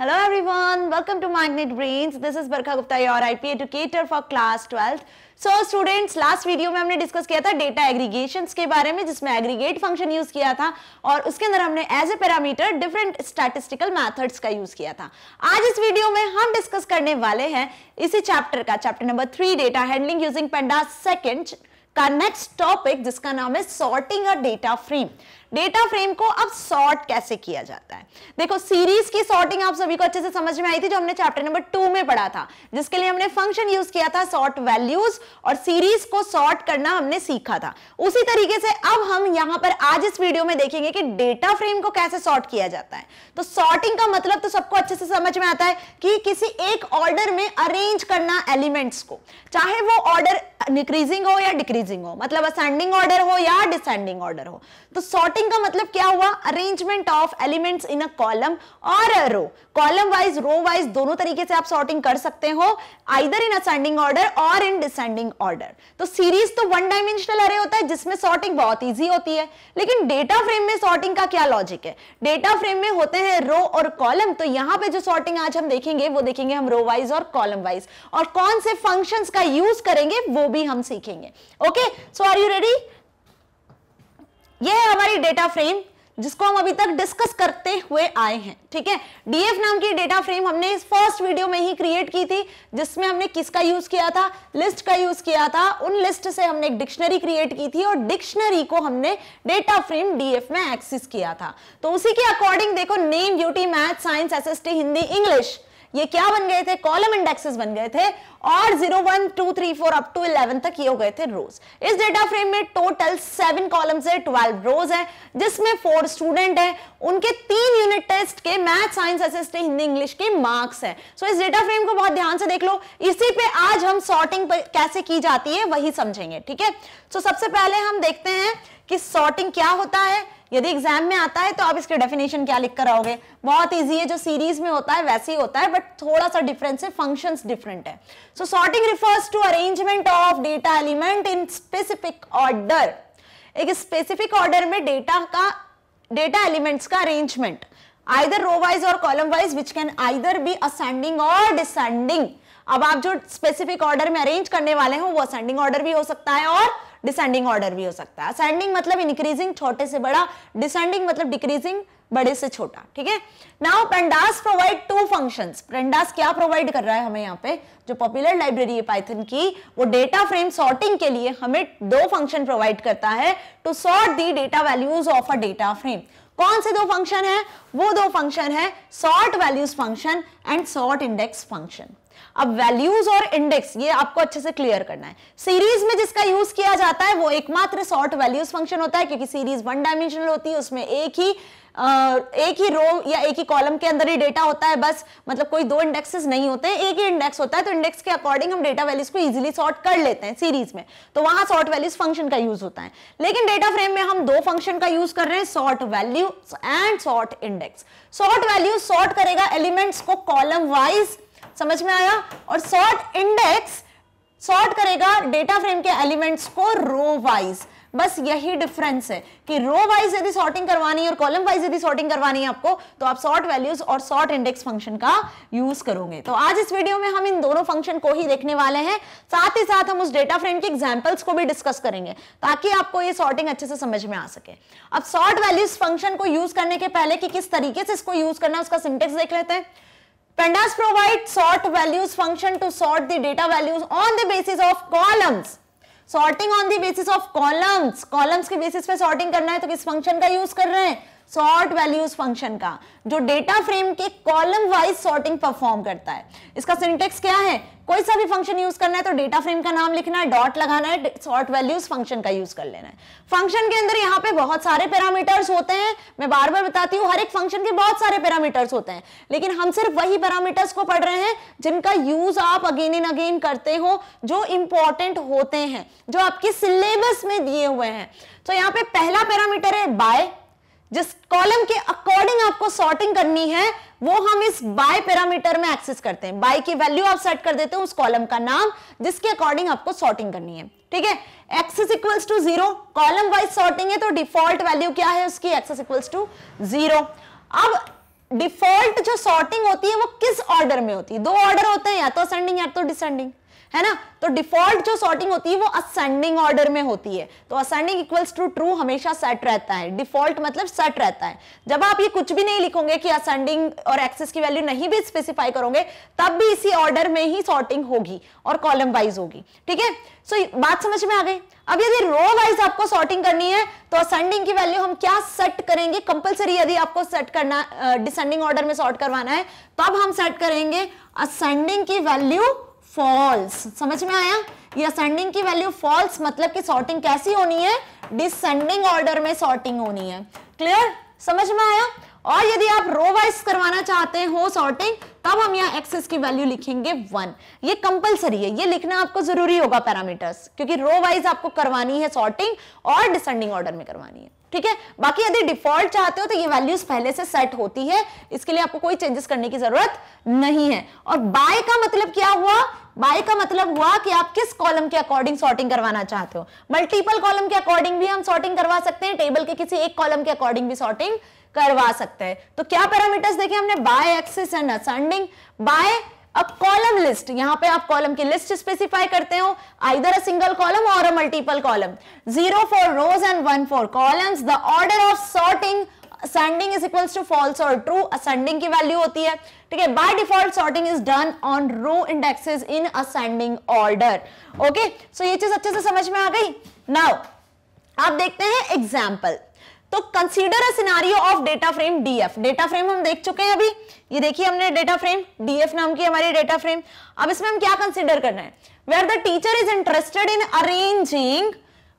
Hello everyone, welcome to Magnet Brains. This is Barkha Gupta, your IP educator for class 12th. So students last video में हमने discuss किया था data aggregation के बारे में जिसमें एग्रीगेट फ़ंक्शन यूज़ किया था और उसके अंदर हमने as a parameter different statistical methods का यूज़ किया था आज इस वीडियो में हम डिस्कस करने वाले हैं इसी चैप्टर का chapter number three data handling using pandas second का नेक्स्ट टॉपिक जिसका नाम है sorting a data frame data frame को अब सॉर्ट कैसे किया जाता है? देखो सीरीज़ की सॉर्टिंग आप सभी को अच्छे से समझ में आई थी जो हमने चैप्टर नंबर टू में पढ़ा था, जिसके लिए हमने फ़ंक्शन यूज़ किया था सॉर्ट वैल्यूज़ और सीरीज़ को सॉर्ट करना हमने सीखा था। उसी तरीके से अब हम यहाँ पर आज इस वीडियो में देखेंगे कि डेटा फ्रेम को कैसे सॉर्ट किया जाता है। तो सॉर्टिंग का मतलब तो सबको अच्छे से समझ में आता है कि किसी एक ऑर्डर में अरेंज करना एलिमेंट्स को, चाहे वो ऑर्डर इंक्रीजिंग हो या डिक्रीजिंग हो मतलब असेंडिंग ऑर्डर हो या डिसेंडिंग ऑर्डर हो। तो सॉर्टिंग का मतलब क्या हुआ? Arrangement of elements in a column और a row column wise row wise दोनों तरीके से आप सॉर्टिंग कर सकते हो आइदर इन असेंडिंग ऑर्डर और इन डिसेंडिंग ऑर्डर तो सीरीज़ तो वन डायमेंशनल अरे होता है, जिसमें सॉर्टिंग बहुत ईजी होती है. लेकिन डेटा फ्रेम में सॉर्टिंग का क्या लॉजिक है? डेटा फ्रेम में होते हैं रो और कॉलम तो यहाँ पे जो सॉर्टिंग आज हम देखेंगे, वो देखेंगे हम रो वाइज और कॉलम वाइज और कौन से फ़ंक्शंस का यूज़ करेंगे, वो भी हम सीखेंगे. Okay so are you ready ये है हमारी डेटा फ्रेम जिसको हम अभी तक डिस्कस करते हुए आए हैं, ठीक है? डीएफ नाम की डेटा फ्रेम हमने इस फ़र्स्ट वीडियो में ही क्रिएट की थी, जिसमें हमने किसका यूज़ किया था? लिस्ट का यूज़ किया था। उन लिस्ट से हमने एक डिक्शनरी क्रिएट की थी और डिक्शनरी को हमने डेटा फ्रेम डीएफ में एक्सेस किया था। तो उसी के अकॉर्डिंग देखो name duty math science SST Hindi English ये क्या बन गए थे? कॉलम इंडेक्सेस बन गए थे और zero one two three four up to eleven तक ये हो गए थे रोज इस डेटा फ्रेम में टोटल सेवन कॉलम्स है ट्वेल्व रोज है जिसमें फोर स्टूडेंट है. उनके तीन यूनिट टेस्ट के math science S Hindi English के मार्क्स है. सो so, इस डेटा फ्रेम को बहुत ध्यान से देख लो. इसी पे आज हम सॉर्टिंग कैसे की जाती है वही समझेंगे ठीक है? सो सबसे पहले हम देखते हैं कि सॉर्टिंग क्या होता है यदि एग्ज़ाम में आता है तो आप इसके डेफिनेशन क्या लिख कर आओगे? बहुत इजी है, जो सीरीज़ में होता है, वैसे ही होता है बट थोड़ा सा डिफरेंस है फ़ंक्शंस डिफरेंट है। So sorting refers to arrangement of data element in specific order एक स्पेसिफिक ऑर्डर में डेटा का डेटा एलिमेंट्स का अरेंजमेंट आइदर रो वाइज और column wise which can either be ascending और डिसेंडिंग अब आप जो स्पेसिफिक ऑर्डर में अरेंज करने वाले हो, वो असेंडिंग ऑर्डर भी हो सकता है, और डिसेंडिंग ऑर्डर भी हो सकता है। असेंडिंग मतलब इंक्रीजिंग छोटे से बड़ा डिसेंडिंग मतलब डिक्रीजिंग बड़े से छोटा, ठीक है? Now pandas provide two functions pandas क्या प्रोवाइड कर रहा है हमें यहाँ पे? जो पॉपुलर लाइब्रेरी है पाइथन की, वो डेटा फ्रेम सॉर्टिंग के लिए हमें दो फ़ंक्शन प्रोवाइड करता है to sort the data values of a data frame कौन से दो फ़ंक्शन है? वो दो फ़ंक्शन है sort values function and sort index function अब वैल्यूज़ और इंडेक्स ये आपको अच्छे से क्लियर करना है। सीरीज़ में जिसका यूज़ किया जाता है वो एकमात्र सॉर्ट वैल्यूज़ फ़ंक्शन होता है क्योंकि सीरीज़ वन डायमेंशनल होती है उसमें एक ही आ, एक ही रो या एक ही कॉलम के अंदर ही डेटा होता है बस मतलब कोई दो इंडेक्सेस नहीं होते हैं एक ही इंडेक्स होता है तो इंडेक्स के अकॉर्डिंग हम डेटा वैल्यूज़ को इजीली सॉर्ट कर लेते हैं सीरीज़ में। तो वहाँ सॉर्ट वैल्यूज़ फ़ंक्शन का यूज़ होता है। लेकिन डेटा फ्रेम में हम दो फ़ंक्शन का यूज़ कर रहे हैं sort value and sort index sort value sort करेगा एलिमेंट्स को कॉलम वाइज समझ में आया? और सॉर्ट इंडेक्स सॉर्ट करेगा डेटा फ्रेम के एलिमेंट्स को रो वाइज बस यही डिफरेंस है कि रो वाइज यदि सॉर्टिंग करवानी है और कॉलम वाइज यदि सॉर्टिंग करवानी है आपको तो आप सॉर्ट वैल्यूज़ और सॉर्ट इंडेक्स फ़ंक्शन का यूज़ करोगे। तो आज इस वीडियो में हम इन दोनों फ़ंक्शन को ही देखने वाले हैं। साथ ही साथ हम उस डेटा फ्रेम के एग्जाम्पल्स को भी डिस्कस करेंगे, ताकि आपको ये सॉर्टिंग अच्छे से समझ में आ सके। अब सॉर्ट वैल्यूज़ फ़ंक्शन को यूज़ करने के पहले कि किस तरीके से इसको यूज़ करना है, उसका सिंटेक्स देख लेते हैं। Pandas provide sort values function to sort the data values on the basis of columns. Sorting on the basis of columns. Columns के basis पे sorting करना है तो किस function का use कर रहे हैं सॉर्ट वैल्यूज़ फ़ंक्शन का, जो डेटा फ्रेम के कॉलम वाइज सॉर्टिंग परफॉर्म करता है। इसका सिंटेक्स क्या है? कोई सा भी फ़ंक्शन यूज़ करना है तो डेटा फ्रेम का नाम लिखना है डॉट लगाना है सॉर्ट वैल्यूज़ फ़ंक्शन का यूज़ कर लेना है। फ़ंक्शन के अंदर यहाँ पे बहुत सारे पैरामीटर्स होते हैं। मैं बार बार बताती हूँ, हर एक फ़ंक्शन के बहुत सारे पैरामीटर्स होते हैं। लेकिन हम सिर्फ़ वही पैरामीटर्स को पढ़ रहे हैं, जिनका यूज़ आप अगेन एंड अगेन करते हो, जो इंपॉर्टेंट होते हैं, जो आपके सिलेबस में दिए हुए हैं। तो यहाँ पे पहला पैरामीटर है बाय जिस कॉलम के अकॉर्डिंग आपको सॉर्टिंग करनी है, वो हम इस बाय पैरामीटर में एक्सेस करते हैं। बाय की वैल्यू आप सेट कर देते हैं, उस कॉलम का नाम जिसके अकॉर्डिंग आपको सॉर्टिंग करनी है। ठीक है? Axis equals to zero column wise sorting है तो डिफ़ॉल्ट वैल्यू क्या है उसकी? एक्सेस इक्वल्स टू ज़ीरो अब डिफ़ॉल्ट जो सॉर्टिंग होती है, वो किस ऑर्डर में होती है? दो ऑर्डर होते हैं, या तो असेंडिंग या तो डिसेंडिंग है ना? तो डिफ़ॉल्ट जो सॉर्टिंग होती है, वो असेंडिंग ऑर्डर में होती है। तो असेंडिंग इक्वल्स टू ट्रू हमेशा सेट रहता है। डिफ़ॉल्ट मतलब सेट रहता है। जब आप ये कुछ भी नहीं लिखोगे कि असेंडिंग और एक्सेस की वैल्यू नहीं भी स्पेसिफाई करोगे, तब भी इसी ऑर्डर में ही सॉर्टिंग होगी और कॉलम वाइज होगी। ठीक है? सो बात समझ में आ गई? अब यदि रो वाइज आपको सॉर्टिंग करनी है तो असेंडिंग की वैल्यू हम क्या सेट करेंगे? कंपलसरी यदि आपको सेट करना डिसेंडिंग ऑर्डर में सॉर्ट करवाना है, तब हम सेट करेंगे असेंडिंग की वैल्यू फॉल्स। समझ में आया? ये असेंडिंग की वैल्यू फॉल्स मतलब कि सॉर्टिंग कैसी होनी है? डिसेंडिंग ऑर्डर में सॉर्टिंग होनी है। क्लियर समझ में आया? और यदि आप रो वाइज करवाना चाहते हो सॉर्टिंग तब हम यहाँ एक्सेस की वैल्यू लिखेंगे वन ये कंपलसरी है। ये लिखना आपको ज़रूरी होगा पैरामीटर्स क्योंकि रो वाइज आपको करवानी है सॉर्टिंग और डिसेंडिंग ऑर्डर में करवानी है। ठीक है? बाकी यदि डिफ़ॉल्ट चाहते हो तो ये वैल्यूज़ पहले से सेट होती है। इसके लिए आपको कोई चेंजेस करने की ज़रूरत नहीं है। और बाय का मतलब क्या हुआ? बाय का मतलब हुआ कि आप किस कॉलम के अकॉर्डिंग सॉर्टिंग करवाना चाहते हो? मल्टीपल कॉलम के अकॉर्डिंग भी हम सॉर्टिंग करवा सकते हैं टेबल के किसी एक कॉलम के अकॉर्डिंग भी सॉर्टिंग करवा सकते हैं। तो क्या पैरामीटर्स देखे हमने? By axis and ascending by a column list यहाँ पे आप कॉलम की लिस्ट स्पेसिफाई करते हो आइदर अ सिंगल कॉलम और a multiple column zero for rows and one for columns the order of sorting ascending is equals to false और true ascending की value होती है। ठीक है? By default sorting is done on row indexes in ascending order okay so ये चीज़ अच्छे से समझ में आ गई? नाउ आप देखते हैं एग्ज़ाम्पल तो consider a scenario of data frame DF data frame हम देख चुके हैं अभी। ये देखिए हमने डेटा फ्रेम डीएफ नाम की हमारी डेटा फ्रेम अब इसमें हम क्या कंसीडर कर रहे हैं? Where the teacher is interested in arranging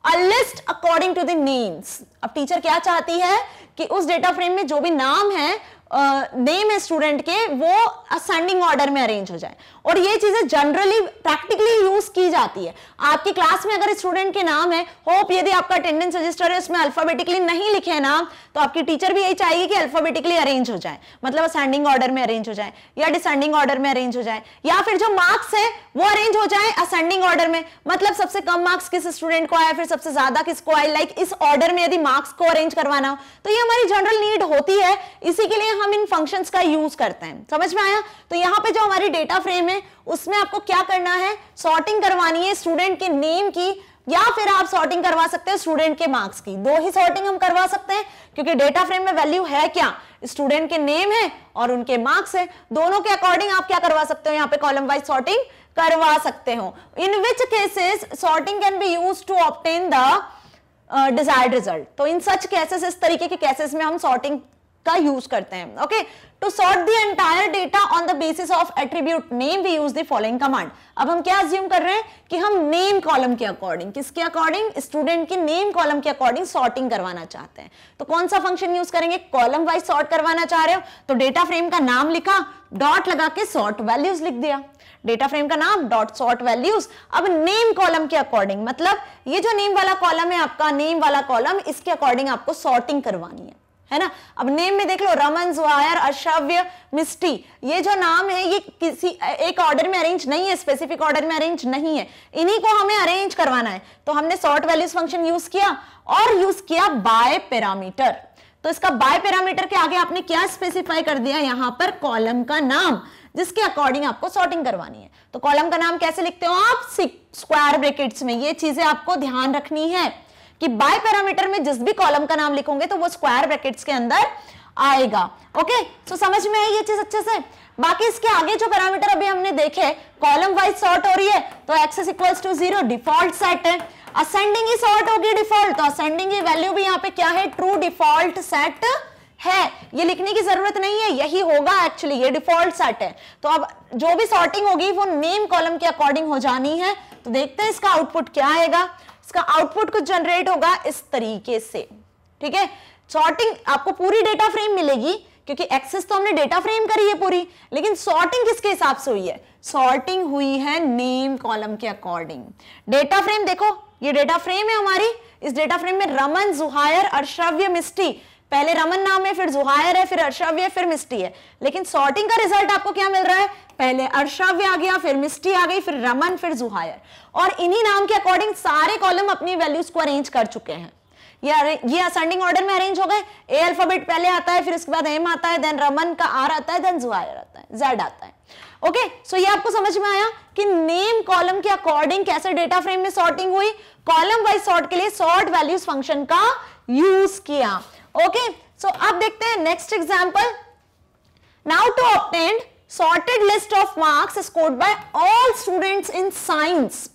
a list according to the names अब टीचर क्या चाहती है कि उस डेटा फ्रेम में जो भी नाम है नेम है स्टूडेंट के, वो असेंडिंग ऑर्डर में अरेंज हो जाए। और ये चीज़ें जनरली प्रैक्टिकली यूज़ की जाती है। आपकी क्लास में अगर स्टूडेंट के नाम है होप यदि आपका अटेंडेंस रजिस्टर है, उसमें अल्फाबेटिकली नहीं लिखे नाम तो आपकी टीचर भी यही चाहिए कि अल्फाबेटिकली अरेंज हो जाए। मतलब असेंडिंग ऑर्डर में अरेंज हो जाए, या डिसेंडिंग ऑर्डर में अरेंज हो जाए, या फिर जो मार्क्स है, वो अरेंज हो जाए असेंडिंग ऑर्डर में। मतलब सबसे कम मार्क्स किस स्टूडेंट को आया, फिर सबसे ज़्यादा किसको आए लाइक इस ऑर्डर में यदि मार्क्स को अरेंज करवाना हो तो ये हमारी जनरल नीड होती है। इसी के लिए हम इन फ़ंक्शंस का यूज़ करते हैं। समझ में आया? तो यहाँ पे जो हमारी डेटा फ्रेम है, उसमें आपको क्या करना है? सॉर्टिंग करवानी है स्टूडेंट के नेम की, या फिर आप सॉर्टिंग करवा सकते हैं स्टूडेंट के मार्क्स की। दो ही सॉर्टिंग हम करवा सकते हैं, क्योंकि डेटा फ्रेम में वैल्यू है क्या? स्टूडेंट के नेम है और उनके मार्क्स है। दोनों के अकॉर्डिंग आप क्या करवा सकते हो? यहाँ पे कॉलम वाइज सॉर्टिंग करवा सकते हो। In which cases sorting can be used to obtain the desired result तो इन सच केसेस इस तरीके के केसेस में हम सॉर्टिंग का यूज़ करते हैं okay to sort the entire data on the basis of attribute name we use the following command अब हम क्या अज्यूम कर रहे हैं कि हम नेम कॉलम के अकॉर्डिंग किसके अकॉर्डिंग स्टूडेंट के नेम कॉलम के अकॉर्डिंग सॉर्टिंग करवाना चाहते हैं। तो कौन सा फ़ंक्शन यूज़ करेंगे? कॉलम वाइज सॉर्ट करवाना चाह रहे हो? तो डेटा फ्रेम का नाम लिखा डॉट लगा के सॉर्ट वैल्यूज़ लिख दिया। डेटा फ्रेम का नाम डॉट सॉर्ट वैल्यूज़ अब नेम कॉलम के अकॉर्डिंग मतलब ये जो नेम वाला कॉलम है आपका नेम वाला कॉलम इसके अकॉर्डिंग आपको सॉर्टिंग करवानी है। है ना? अब नेम में देख लो रमन जुआयर अशव्य मिस्टी ये जो नाम है, ये किसी, एक ऑर्डर में अरेंज नहीं है स्पेसिफिक ऑर्डर में अरेंज नहीं है। इन्हीं को हमें अरेंज करवाना है। तो हमने सॉर्ट वैल्यूज़ फ़ंक्शन यूज़ किया और यूज़ किया बाय पैरामीटर तो इसका बाय पैरामीटर के आगे आपने क्या स्पेसिफाई कर दिया? यहाँ पर कॉलम का नाम, जिसके अकॉर्डिंग आपको सॉर्टिंग करवानी है। तो कॉलम का नाम कैसे लिखते हो आप? स्क्वायर ब्रेकेट्स में। ये चीज़ें आपको ध्यान रखनी है। कि बाय पैरामीटर में जिस भी कॉलम का नाम लिखोगे तो वो स्क्वायर ब्रैकेट्स के अंदर आएगा। ओके तो समझ में आई ये चीज़ अच्छे से? बाकी इसके आगे जो पैरामीटर अभी हमने देखे कॉलम वाइज सॉर्ट हो रही है तो axis equals to zero default set है। असेंडिंग ही सॉर्ट होगी डिफ़ॉल्ट तो असेंडिंग की वैल्यू भी यहाँ पे क्या है? ट्रू डिफ़ॉल्ट सेट है। ये लिखने की ज़रूरत नहीं है, यही होगा एक्चुअली ये डिफ़ॉल्ट सेट है। तो अब जो भी सॉर्टिंग होगी, वो नेम कॉलम के अकॉर्डिंग हो जानी है। तो देखते हैं इसका आउटपुट क्या आएगा। इसका आउटपुट कुछ जनरेट होगा इस तरीके से। ठीक है? सॉर्टिंग आपको पूरी डेटा फ्रेम मिलेगी, क्योंकि एक्सेस तो हमने डेटा फ्रेम करी है पूरी, लेकिन सॉर्टिंग किसके हिसाब से हुई है? सॉर्टिंग हुई है नेम कॉलम के अकॉर्डिंग डेटा फ्रेम देखो, ये डेटा फ्रेम है हमारी। इस डेटा फ्रेम में रमन, जुहायर अर्श्रव्य मिस्टी पहले रमन नाम है, फिर जुहायर है, फिर अर्शव्य फिर मिस्टी है। लेकिन सॉर्टिंग का रिज़ल्ट आपको क्या मिल रहा है? पहले अर्शव्य आ गया फिर मिस्टी आ गई फिर रमन फिर जुहायर। और इन्हीं नाम के अकॉर्डिंग सारे कॉलम अपनी वैल्यूज़ को अरेंज कर चुके हैं। ये असेंडिंग ऑर्डर में अरेंज हो गए। ए अल्फ़ाबेट पहले आता है फिर उसके बाद एम आता है देन रमन का आर आता है देन जुआर आता है जेड आता है। ओके okay, सो so ये आपको समझ में आया कि नेम कॉलम के अकॉर्डिंग कैसे डेटा फ्रेम में सॉर्टिंग हुई? कॉलम वाइज सॉर्ट के लिए सॉर्ट वैल्यूज़ फ़ंक्शन का यूज़ किया। ओके सो अब देखते हैं next example now to obtain sorted list of marks scored by all students in science.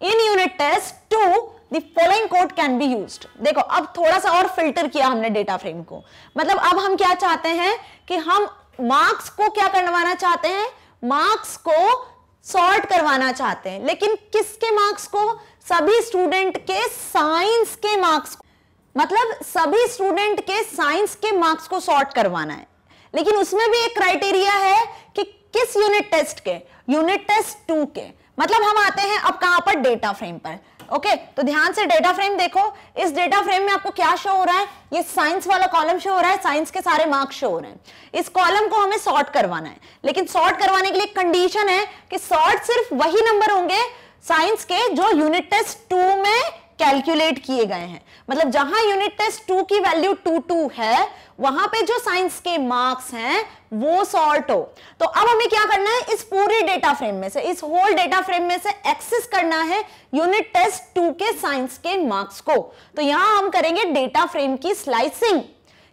In unit test 2 the following code can be used. देखो, अब थोड़ा सा और फ़िल्टर किया हमने डेटा फ्रेम को। मतलब अब हम क्या चाहते हैं कि हम मार्क्स को क्या करवाना चाहते हैं? मार्क्स को सॉर्ट करवाना चाहते हैं। लेकिन किसके मार्क्स को? सभी स्टूडेंट के साइंस के मार्क्स मतलब सभी स्टूडेंट के साइंस के मार्क्स को सॉर्ट करवाना है। लेकिन उसमें भी एक क्राइटेरिया है कि किस यूनिट टेस्ट के यूनिट टेस्ट टू के। मतलब हम आते हैं अब कहाँ पर डेटा फ्रेम पर। ओके okay, तो ध्यान से डेटा फ्रेम देखो। इस डेटा फ्रेम में आपको क्या शो हो रहा है? ये साइंस वाला कॉलम शो हो रहा है। साइंस के सारे मार्क्स शो हो रहे हैं। इस कॉलम को हमें सॉर्ट करवाना है। लेकिन सॉर्ट करवाने के लिए कंडीशन है कि सॉर्ट सिर्फ़ वही नंबर होंगे साइंस के जो यूनिट टेस्ट टू में कैलकुलेट किए गए हैं। मतलब जहाँ यूनिट टेस्ट टू की वैल्यू टू टू है, वहाँ पे जो साइंस के मार्क्स हैं, वो सॉर्ट हो। तो अब हमें क्या करना है? इस पूरे डेटा फ्रेम में से, इस होल डेटा फ्रेम में से एक्सेस करना है यूनिट टेस्ट टू के साइंस के मार्क्स को। तो यहाँ हम करेंगे डेटा फ्रेम की स्लाइसिंग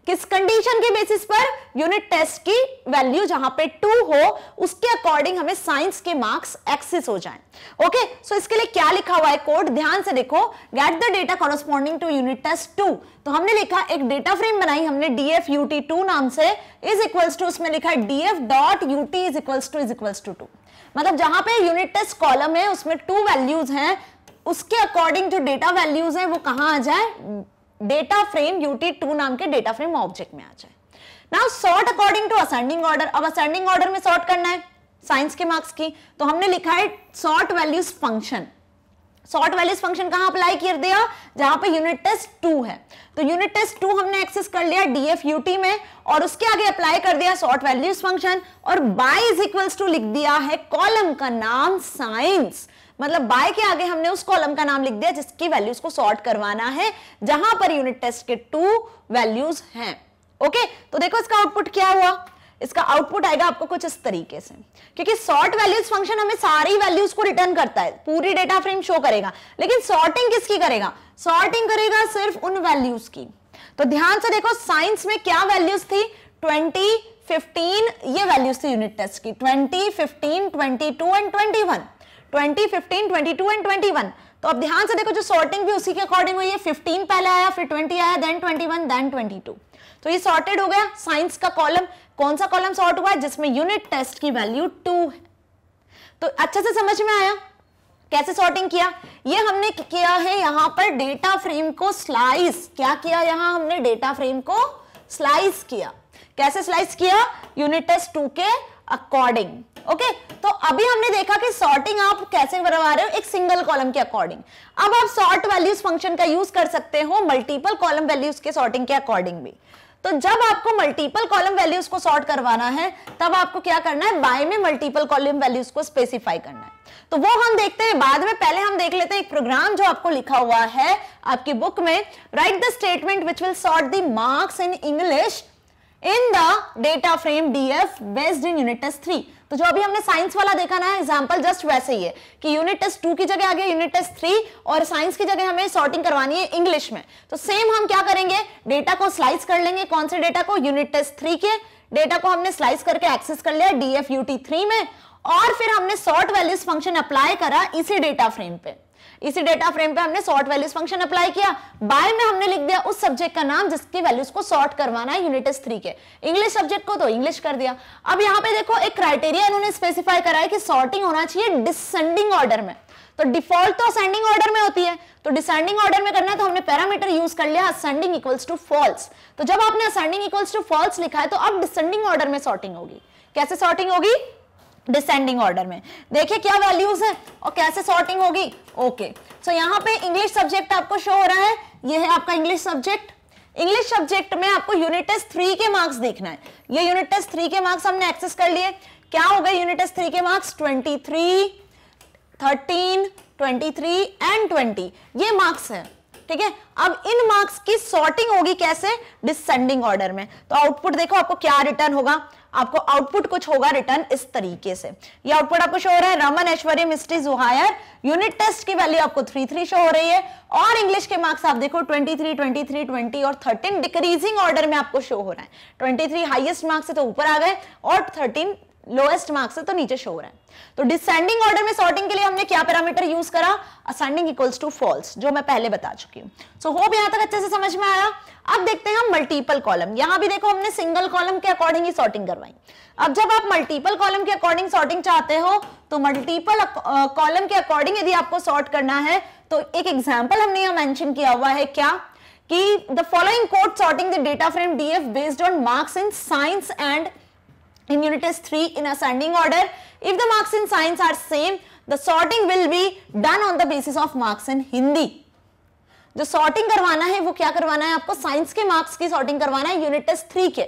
किस कंडीशन के बेसिस पर? यूनिट टेस्ट की वैल्यू जहाँ पे टू हो उसके अकॉर्डिंग हमें साइंस के मार्क्स एक्सेस हो जाएँ। ओके okay, सो so इसके लिए क्या लिखा हुआ है कोड ध्यान से देखो। Get the data corresponding to unit test two तो हमने लिखा एक डेटा फ्रेम बनाई हमने डीएफ यूटी टू नाम से। इज़ इक्वल्स टू उसमें लिखा है DF dot UT is equals to is equals to two मतलब जहाँ पे यूनिट टेस्ट कॉलम है उसमें टू वैल्यूज़ हैं उसके अकॉर्डिंग जो डेटा वैल्यूज़ है वो कहाँ आ जाए? डेटा फ्रेम यूटी टू नाम के डेटा फ्रेम ऑब्जेक्ट में आ जाए। Now sort according to ascending order अब असेंडिंग ऑर्डर में सॉर्ट करना है साइंस के मार्क्स की। तो हमने लिखा है sort values function sort values function कहाँ अप्लाई कर दिया जहाँ पे यूनिट टेस्ट टू है। तो यूनिट टेस्ट टू हमने एक्सेस कर लिया डीएफ यूटी में और उसके आगे अप्लाई कर दिया सॉर्ट वैल्यूज़ फ़ंक्शन और बाय इज़ इक्वल्स टू लिख दिया है कॉलम का नाम साइंस मतलब बाय के आगे हमने उस कॉलम का नाम लिख दिया, जिसकी वैल्यूज़ को सॉर्ट करवाना है, जहाँ पर यूनिट टेस्ट के टू वैल्यूज़ हैं। ओके तो देखो इसका आउटपुट क्या हुआ? इसका आउटपुट आएगा आपको कुछ इस तरीके से। क्योंकि सॉर्ट वैल्यूज़ फ़ंक्शन हमें सारी वैल्यूज़ को रिटर्न करता है, पूरी डेटा फ्रेम शो करेगा। लेकिन सॉर्टिंग किसकी करेगा? सॉर्टिंग करेगा सिर्फ़ उन वैल्यूज़ की। तो ध्यान से देखो साइंस में क्या वैल्यूज़ थी? 20 15 ये वैल्यूज़ थी यूनिट टेस्ट की। 20 15 22 एंड 21 20, 15, 22 एंड 21 तो अब ध्यान से देखो जो सॉर्टिंग भी उसी के अकॉर्डिंग हुई है 15 पहले आया फिर 20 आया देन 21 देन 22 तो ये सॉर्टेड हो गया साइंस का कॉलम कौन सा कॉलम सॉर्ट हुआ है? जिसमें यूनिट टेस्ट की वैल्यू 2 है। तो अच्छे से समझ में आया? कैसे सॉर्टिंग किया? ये हमने किया है यहाँ पर डेटा फ्रेम को स्लाइस क्या किया यहाँ? हमने डेटा फ्रेम को स्लाइस किया। कैसे स्लाइस किया? यूनिट टेस्ट टू के अकॉर्डिंग ओके तो अभी हमने देखा कि सॉर्टिंग आप कैसे करवा रहे हो एक सिंगल कॉलम के अकॉर्डिंग अब आप सॉर्ट वैल्यूज़ फ़ंक्शन का यूज़ कर सकते हो मल्टीपल कॉलम वैल्यूज़ के सॉर्टिंग के अकॉर्डिंग भी. तो जब आपको मल्टीपल कॉलम वैल्यूज़ को सॉर्ट करवाना है, तब आपको क्या करना है? बाय में मल्टीपल कॉलम वैल्यूज़ को स्पेसिफाई करना है. तो वो हम देखते हैं, बाद में पहले हम देख लेते हैं एक प्रोग्राम जो आपको लिखा हुआ है आपकी बुक में. Write the statement which will sort the marks in English in the data frame DF based in unit test three तो जो अभी हमने साइंस वाला देखा ना एग्जांपल जस्ट वैसे ही है कि यूनिट टेस्ट टू की जगह आ गया यूनिट टेस्ट थ्री और साइंस की जगह हमें सॉर्टिंग करवानी है इंग्लिश में. तो सेम हम क्या करेंगे? डेटा को स्लाइस कर लेंगे. कौन से डेटा को? यूनिट टेस्ट थ्री के. डेटा को हमने स्लाइस करके एक्सेस कर लिया डीएफ यूटी थ्री में और फिर हमने सॉर्ट वैल्यूज़ फ़ंक्शन अप्लाई करा इसी डेटा फ्रेम पे. इसी डेटा फ्रेम पे हमने सॉर्ट वैल्यूज़ फ़ंक्शन अप्लाई किया। बाय में हमने लिख दिया उस सब्जेक्ट का नाम जिसकी वैल्यूज़ को सॉर्ट करवाना है यूनिट थ्री के। इंग्लिश सब्जेक्ट को तो इंग्लिश कर दिया। अब यहाँ पे देखो, एक क्राइटेरिया इन्होंने स्पेसिफाई करा है कि सॉर्टिंग होना चाहिए डिसेंडिंग ऑर्डर में। तो डिफ़ॉल्ट तो असेंडिंग ऑर्डर में होती है। तो डिसेंडिंग ऑर्डर में करना है तो हमने पैरामीटर यूज़ कर लिया असेंडिंग इक्वल्स टू फॉल्स तो जब आपने असेंडिंग इक्वल्स टू फॉल्स लिखा है तो अब डिसेंडिंग ऑर्डर में सॉर्टिंग होगी। कैसे सॉर्टिंग होगी? डिसेंडिंग ऑर्डर में। देखिए क्या वैल्यूज़ है और कैसे सॉर्टिंग होगी। ओके सो यहाँ पे इंग्लिश सब्जेक्ट आपको शो हो रहा है। ये है आपका इंग्लिश सब्जेक्ट इंग्लिश सब्जेक्ट में आपको यूनिट टेस्ट थ्री के मार्क्स देखना है। ये यूनिट टेस्ट थ्री के मार्क्स हमने एक्सेस कर लिए। क्या हो गए यूनिट टेस्ट थ्री के marks twenty three thirteen twenty three and twenty ये मार्क्स है। ठीक है? अब इन मार्क्स की सॉर्टिंग होगी कैसे? डिसेंडिंग ऑर्डर में। तो आउटपुट देखो आपको क्या रिटर्न होगा। आपको आउटपुट कुछ होगा रिटर्न इस तरीके से। ये आउटपुट आपको शो हो रहा है रमन ऐश्वर्य मिस्ट्री जुहायर। यूनिट टेस्ट की वैल्यू आपको थ्री थ्री शो हो रही है। और इंग्लिश के मार्क्स आप देखो 23, 23, 20 और 13 डिक्रीजिंग ऑर्डर में आपको शो हो रहा है। ट्वेंटी थ्री हाइएस्ट मार्क्स से तो ऊपर आ गए और 13 लोएस्ट मार्क्स है तो नीचे शो हो रहा है। तो डिसेंडिंग ऑर्डर में सॉर्टिंग के लिए हमने क्या पैरामीटर यूज़ करा? असेंडिंग इक्वल्स टू फॉल्स जो मैं पहले बता चुकी हूँ। सो होप यहाँ तक अच्छे से समझ में आया। अब देखते हैं हम मल्टीपल कॉलम यहाँ भी देखो हमने सिंगल कॉलम के अकॉर्डिंग ही सॉर्टिंग करवाई। अब जब आप मल्टीपल कॉलम के अकॉर्डिंग सॉर्टिंग चाहते हो तो मल्टीपल कॉलम के अकॉर्डिंग यदि आपको सॉर्ट करना है तो एक एग्ज़ाम्पल हमने यहाँ मेंशन किया हुआ है क्या? कि the following code sorting the data frame DF based on marks in science and in unit test 3 in ascending order. If the marks in science are same, the sorting will be done on the basis of marks in hindi. जो sorting करवाना है, वो क्या करवाना है आपको? Science के marks की सॉर्टिंग करवाना है यूनिट टेस्ट थ्री के।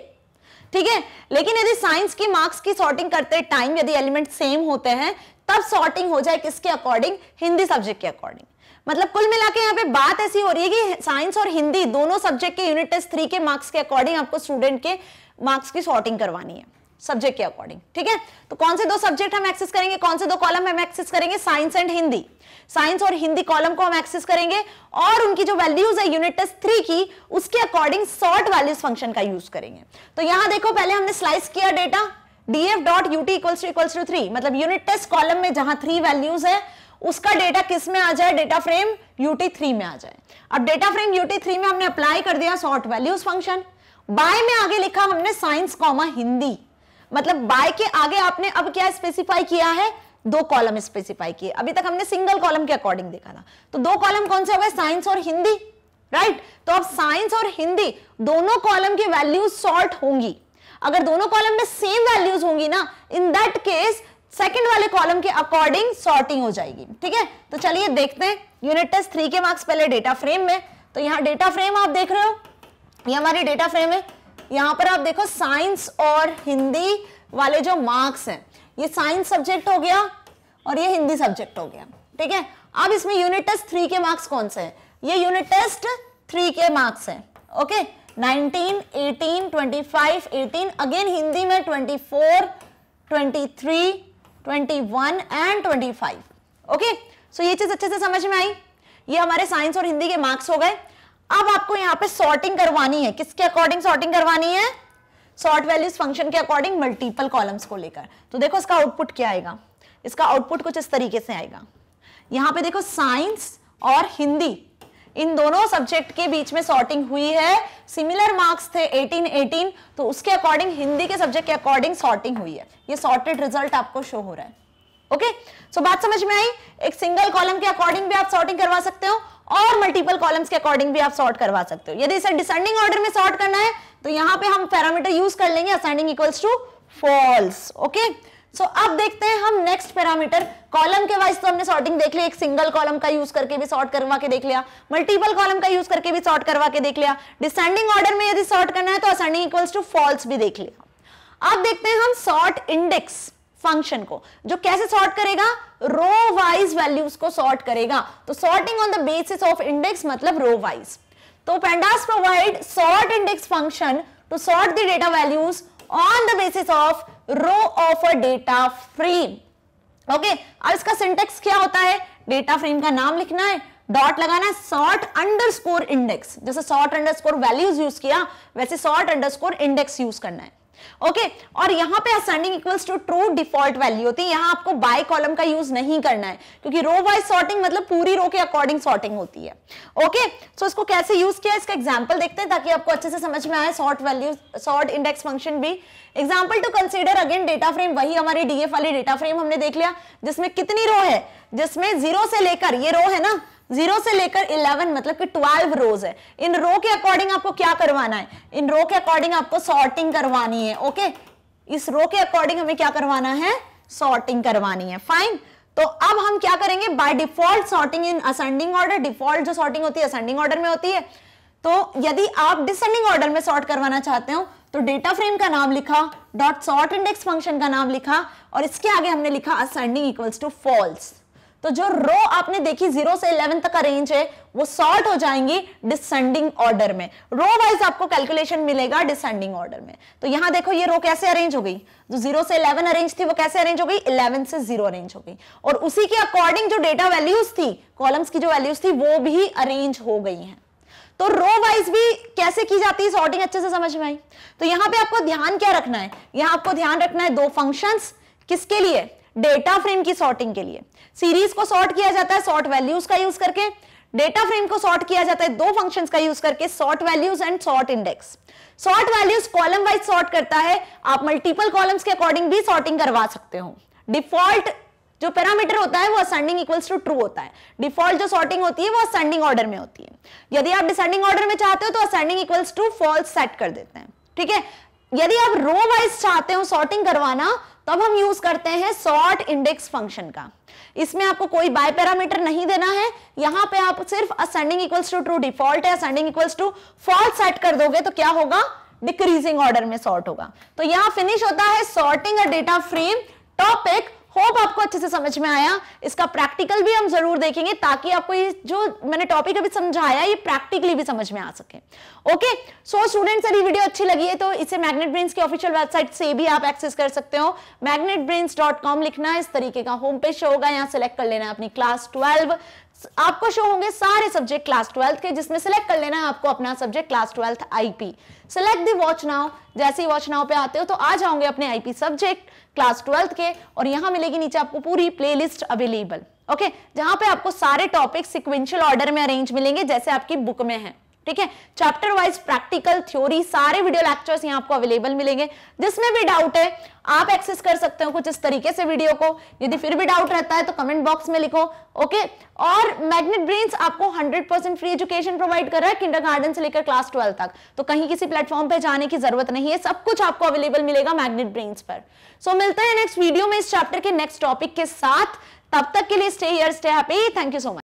ठीक है? लेकिन यदि साइंस की मार्क्स की सॉर्टिंग करते टाइम यदि एलिमेंट सेम होते हैं, तब सॉर्टिंग हो जाए किसके अकॉर्डिंग हिंदी सब्जेक्ट के अकॉर्डिंग मतलब कुल मिला के यहाँ पे बात ऐसी हो रही है कि साइंस और हिंदी दोनों सब्जेक्ट के यूनिट टेस्ट थ्री के मार्क्स के अकॉर्डिंग आपको स्टूडेंट के मार्क्स की सॉर्टिंग करवानी है। सब्जेक्ट के अकॉर्डिंग ठीक है? तो कौन से दो सब्जेक्ट हम एक्सेस करेंगे? कौन से दो कॉलम हम एक्सेस करेंगे? साइंस एंड हिंदी साइंस और हिंदी कॉलम को हम एक्सेस करेंगे और उनकी जो वैल्यूज़ है यूनिट टेस्ट थ्री की, उसके अकॉर्डिंग सॉर्ट वैल्यूज़ फ़ंक्शन का यूज़ करेंगे। तो यहाँ देखो, पहले हमने स्लाइस किया data df dot UT equals to equals to three मतलब यूनिट टेस्ट कॉलम में जहाँ थ्री वैल्यूज़ है, उसका डेटा किसमें आ जाए? डेटा फ्रेम यूटी थ्री में आ जाए। अब डेटा फ्रेम यूटी थ्री में हमने अप्लाई कर दिया सॉर्ट वैल्यूज़ फ़ंक्शन बाय में आगे लिखा हमने साइंस कॉमा हिंदी मतलब बाय के आगे आपने अब क्या स्पेसिफाई किया है? दो कॉलम स्पेसिफाई किए। अभी तक हमने सिंगल कॉलम के अकॉर्डिंग देखा था। तो दो कॉलम कौन से हो गए? साइंस और हिंदी राइट right? तो अब साइंस और हिंदी दोनों कॉलम की वैल्यूज़ सॉर्ट होंगी। अगर दोनों कॉलम में सेम वैल्यूज़ होंगी ना इन दैट केस सेकंड वाले कॉलम के अकॉर्डिंग सॉर्टिंग हो जाएगी। ठीक है? तो चलिए देखते हैं। यूनिट टेस्ट थ्री के मार्क्स पहले डेटा फ्रेम में। तो यहाँ डेटा फ्रेम आप देख रहे हो। ये हमारी डेटा फ्रेम है। यहाँ पर आप देखो साइंस और हिंदी वाले जो मार्क्स हैं ये साइंस सब्जेक्ट हो गया और ये हिंदी सब्जेक्ट हो गया ठीक है? अब इसमें यूनिट टेस्ट थ्री के मार्क्स कौन से हैं? ये यूनिट टेस्ट थ्री के मार्क्स हैं ओके 19, 18, 25, 18 अगेन हिंदी में 24, 23, 21 एंड 25 ओके सो ये चीज़ अच्छे से समझ में आई। ये हमारे साइंस और हिंदी के मार्क्स हो गए। अब आपको यहाँ पे सॉर्टिंग करवानी है। किसके अकॉर्डिंग सॉर्टिंग करवानी है? सॉर्ट वैल्यूज़ फ़ंक्शन के अकॉर्डिंग मल्टीपल कॉलम्स को लेकर। तो देखो इसका आउटपुट क्या आएगा। इसका आउटपुट कुछ इस तरीके से आएगा। यहाँ पे देखो साइंस और हिंदी। इन दोनों सब्जेक्ट के बीच में सॉर्टिंग हुई है। सिमिलर मार्क्स थे 18 18 तो उसके अकॉर्डिंग हिंदी के सब्जेक्ट के अकॉर्डिंग सॉर्टिंग हुई है। ये सॉर्टेड रिज़ल्ट आपको शो हो रहा है। ओके सो so, बात समझ में आई? एक सिंगल कॉलम के अकॉर्डिंग भी आप सॉर्टिंग करवा सकते हो। और मल्टीपल कॉलम्स के अकॉर्डिंग भी आप सॉर्ट करवा सकते हो। यदि इसे डिसेंडिंग ऑर्डर में सॉर्ट करना है तो यहाँ पे हम पैरामीटर यूज़ कर लेंगे ascending equals to false okay so अब देखते हैं हम नेक्स्ट पैरामीटर कॉलम के वाइज तो हमने सॉर्टिंग देख ली एक सिंगल कॉलम का यूज़ करके भी सॉर्ट करवा के देख लिया मल्टीपल कॉलम का यूज़ करके भी सॉर्ट करवा के देख लिया डिसेंडिंग ऑर्डर में यदि सॉर्ट करना है तो असेंडिंग इक्वल्स टू फॉल्स भी देख लिया। अब देखते हैं हम सॉर्ट इंडेक्स फ़ंक्शन को, जो कैसे सॉर्ट करेगा? रो वाइज वैल्यूज़ को सॉर्ट करेगा। तो sorting on the basis of index मतलब रो वाइज तो pandas provide sort index function to sort the data values on the basis of row of a data frame okay अब इसका syntax क्या होता है? डेटा फ्रेम का नाम लिखना है। डॉट लगाना है। सॉर्ट अंडर स्कोर इंडेक्स जैसे sort underscore values use किया, वैसे sort underscore index use करना है। ओके और यहाँ पे ascending equals to true default value होती है। यहाँ आपको बाय कॉलम का यूज़ नहीं करना है, क्योंकि रो वाइज सॉर्टिंग मतलब पूरी रो के अकॉर्डिंग सॉर्टिंग होती है। ओके सो इसको कैसे यूज़ किया इसका एग्जांपल देखते हैं, ताकि आपको अच्छे से समझ में आए sort value sort index function भी। Example to consider again data frame वही हमारी डीएफ वाली डेटा फ्रेम हमने देख लिया, जिसमें कितनी रो है? जिसमें ज़ीरो से लेकर, ये रो है ना ज़ीरो से लेकर इलेवन मतलब कि ट्वेल्व रोज है। इन रो के अकॉर्डिंग आपको क्या करवाना है? इन रो के अकॉर्डिंग आपको सॉर्टिंग करवानी है ओके इस रो के अकॉर्डिंग हमें क्या करवाना है? सॉर्टिंग करवानी है। फाइन तो अब हम क्या करेंगे? By default sorting in ascending order default जो सॉर्टिंग होती है असेंडिंग ऑर्डर में होती है। तो यदि आप डिसेंडिंग ऑर्डर में सॉर्ट करवाना चाहते हो तो डेटा फ्रेम का नाम लिखा डॉट सॉर्ट इंडेक्स फ़ंक्शन का नाम लिखा, और इसके आगे हमने लिखा असेंडिंग इक्वल्स टू फॉल्स तो जो रो आपने देखी ज़ीरो से इलेवन तक का रेंज है, वो सॉर्ट हो जाएँगी डिसेंडिंग ऑर्डर में। रो वाइज आपको कैलकुलेशन मिलेगा डिसेंडिंग ऑर्डर में। तो यहाँ देखो ये रो कैसे अरेंज हो गई? जो ज़ीरो से इलेवन अरेंज थी, वो कैसे अरेंज हो गई? इलेवन से ज़ीरो अरेंज हो गई। और उसी के अकॉर्डिंग जो डेटा वैल्यूज़ थी कॉलम्स की जो वैल्यूज़ थी, वो भी अरेंज हो गई हैं। तो रो वाइज भी कैसे की जाती है सॉर्टिंग अच्छे से समझ में आई? तो यहाँ पे आपको ध्यान क्या रखना है? यहाँ आपको ध्यान रखना है दो फ़ंक्शंस किसके लिए? डेटा फ्रेम की सॉर्टिंग के लिए। सीरीज़ को सॉर्ट किया जाता है, सॉर्ट वैल्यूज़ का यूज़ करके। डेटा फ्रेम को सॉर्ट किया जाता है, दो फ़ंक्शंस का यूज़ करके, sort values and sort index sort values column wise sort करता है, आप मल्टीपल कॉलम्स के अकॉर्डिंग भी सॉर्टिंग करवा सकते हो। डिफ़ॉल्ट जो पैरामीटर होता है, वो असेंडिंग इक्वल्स टू ट्रू होता है। डिफ़ॉल्ट जो सॉर्टिंग होती है, वो असेंडिंग ऑर्डर में होती है। यदि आप डिसेंडिंग ऑर्डर में चाहते हो तो ascending equals to false set कर देते हैं। ठीक है? यदि आप रो वाइज चाहते हो सॉर्टिंग करवाना तब हम यूज़ करते हैं सॉर्ट इंडेक्स फ़ंक्शन का। इसमें आपको कोई बाय पैरामीटर नहीं देना है। यहाँ पे आप सिर्फ़ ascending equals to true default है ascending equals to false set कर दोगे तो क्या होगा? डिक्रीजिंग ऑर्डर में सॉर्ट होगा। तो यहाँ फिनिश होता है sorting a data frame topic hope आपको अच्छे से समझ में आया। इसका प्रैक्टिकल भी हम ज़रूर देखेंगे ताकि आपको ये जो मैंने टॉपिक अभी समझाया, ये प्रैक्टिकली भी समझ में आ सके। ओके सो स्टूडेंट्स अगर वीडियो अच्छी लगी है तो इसे मैग्नेट ब्रेन्स की ऑफिशियल वेबसाइट से भी आप एक्सेस कर सकते हो। मैग्नेट लिखना इस तरीके का होम पेज होगा। यहाँ सेलेक्ट कर लेना अपनी क्लास ट्वेल्व आपको शो होंगे सारे सब्जेक्ट क्लास ट्वेल्थ के, जिसमें सेलेक्ट कर लेना है आपको अपना subject class twelfth IP select the watch now जैसे ही वॉच नाउ पे आते हो तो आ जाओगे अपने आईपी सब्जेक्ट क्लास ट्वेल्थ के, और यहाँ मिलेगी नीचे आपको पूरी प्लेलिस्ट अवेलेबल ओके जहाँ पे आपको सारे टॉपिक सिक्वेंशियल ऑर्डर में अरेंज मिलेंगे, जैसे आपकी बुक में है. ठीक है? चैप्टर वाइज प्रैक्टिकल थ्योरी सारे वीडियो लेक्चर्स यहाँ आपको अवेलेबल मिलेंगे। जिसमें भी डाउट है आप एक्सेस कर सकते हो कुछ इस तरीके से वीडियो को। यदि फिर भी डाउट रहता है तो कमेंट बॉक्स में लिखो ओके और मैग्नेट ब्रेन्स आपको 100% फ्री एजुकेशन प्रोवाइड कर रहा है किंडरगार्टन से लेकर क्लास ट्वेल्व तक। तो कहीं किसी प्लेटफॉर्म पे जाने की ज़रूरत नहीं है सब कुछ आपको अवेलेबल मिलेगा मैग्नेट ब्रेन्स पर। सो so, मिलते हैं नेक्स्ट वीडियो में इस चैप्टर के नेक्स्ट टॉपिक के साथ। तब तक के लिए stay here stay happy thank you so much